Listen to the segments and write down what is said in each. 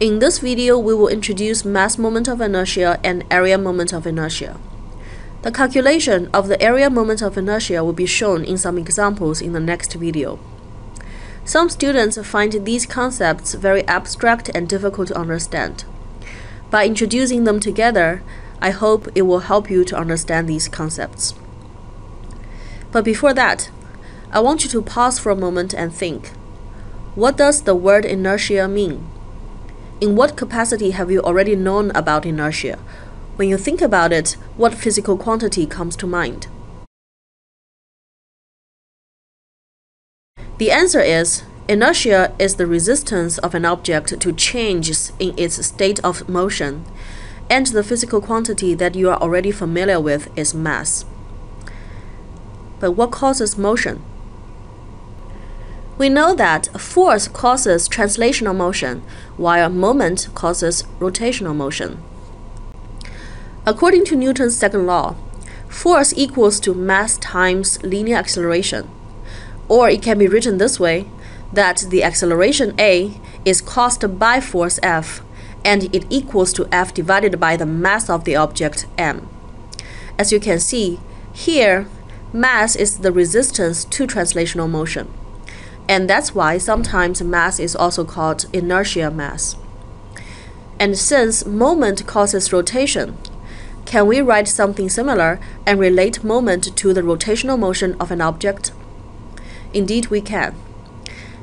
In this video, we will introduce mass moment of inertia and area moment of inertia. The calculation of the area moment of inertia will be shown in some examples in the next video. Some students find these concepts very abstract and difficult to understand. By introducing them together, I hope it will help you to understand these concepts. But before that, I want you to pause for a moment and think. What does the word inertia mean? In what capacity have you already known about inertia? When you think about it, what physical quantity comes to mind? The answer is inertia is the resistance of an object to changes in its state of motion, and the physical quantity that you are already familiar with is mass. But what causes motion? We know that force causes translational motion, while moment causes rotational motion. According to Newton's second law, force equals to mass times linear acceleration. Or it can be written this way that the acceleration a is caused by force F, and it equals to F divided by the mass of the object m. As you can see, here, mass is the resistance to translational motion and that's why sometimes mass is also called inertia mass. And since moment causes rotation, can we write something similar and relate moment to the rotational motion of an object? Indeed, we can.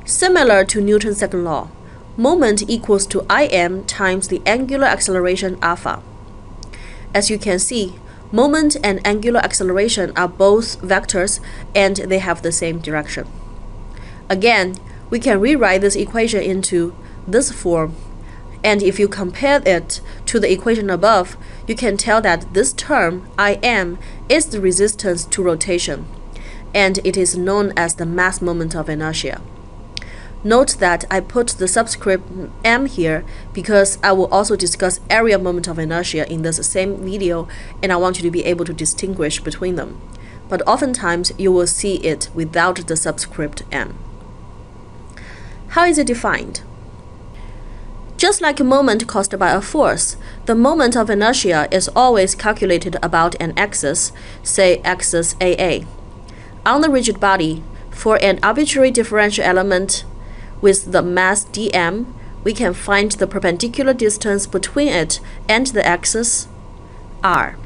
Similar to Newton's second law, moment equals to im times the angular acceleration alpha. As you can see, moment and angular acceleration are both vectors and they have the same direction. Again, we can rewrite this equation into this form. And if you compare it to the equation above, you can tell that this term, Im, is the resistance to rotation, and it is known as the mass moment of inertia. Note that I put the subscript m here because I will also discuss area moment of inertia in this same video and I want you to be able to distinguish between them. But oftentimes you will see it without the subscript m. How is it defined? Just like a moment caused by a force, the moment of inertia is always calculated about an axis, say axis AA. On the rigid body, for an arbitrary differential element with the mass dm, we can find the perpendicular distance between it and the axis r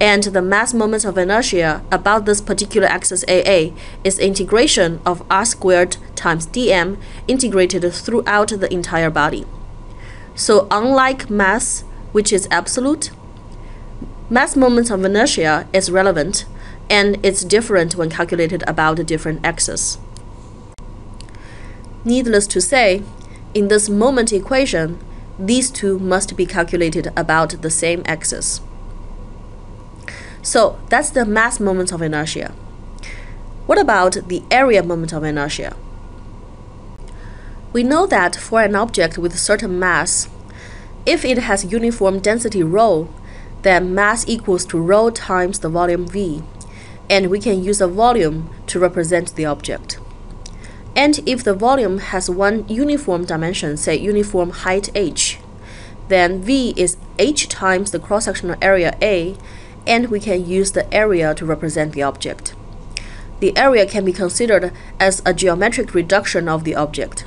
and the mass moment of inertia about this particular axis AA is integration of r squared times dm integrated throughout the entire body. So unlike mass, which is absolute, mass moment of inertia is relevant and it's different when calculated about a different axes. Needless to say, in this moment equation, these two must be calculated about the same axis. So that's the mass moment of inertia. What about the area moment of inertia? We know that for an object with certain mass, if it has uniform density rho, then mass equals to rho times the volume v, and we can use a volume to represent the object. And if the volume has one uniform dimension, say uniform height h, then v is h times the cross-sectional area A, and we can use the area to represent the object. The area can be considered as a geometric reduction of the object.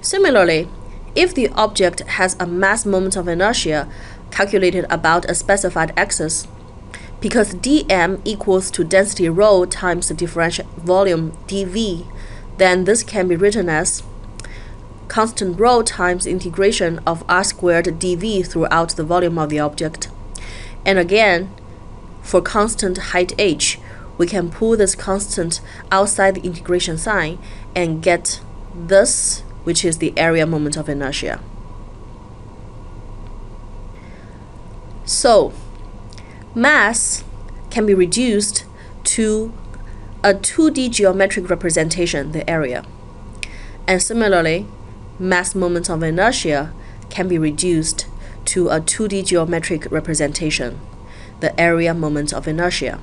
Similarly, if the object has a mass moment of inertia calculated about a specified axis, because dm equals to density rho times the differential volume dv, then this can be written as constant rho times integration of r squared dv throughout the volume of the object. And again, for constant height h, we can pull this constant outside the integration sign and get this, which is the area moment of inertia. So, mass can be reduced to a 2D geometric representation, the area. And similarly, mass moment of inertia can be reduced to a 2D geometric representation, the area moment of inertia.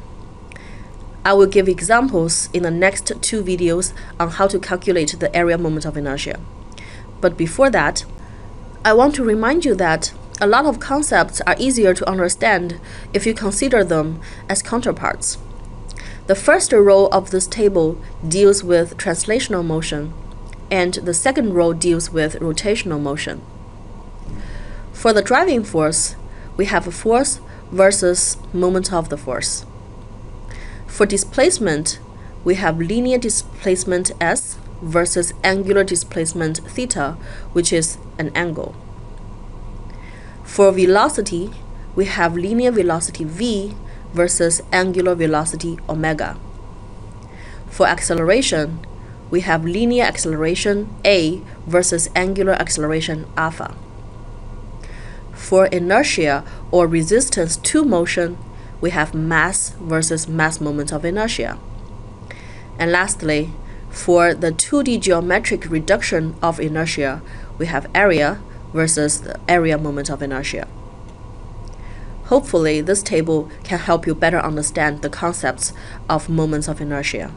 I will give examples in the next two videos on how to calculate the area moment of inertia. But before that, I want to remind you that a lot of concepts are easier to understand if you consider them as counterparts. The first row of this table deals with translational motion, and the second row deals with rotational motion. For the driving force, we have a force versus moment of the force. For displacement, we have linear displacement s versus angular displacement theta, which is an angle. For velocity, we have linear velocity v versus angular velocity omega. For acceleration, we have linear acceleration a versus angular acceleration alpha. For inertia or resistance to motion, we have mass versus mass moment of inertia. And lastly, for the 2D geometric reduction of inertia, we have area versus the area moment of inertia. Hopefully, this table can help you better understand the concepts of moments of inertia.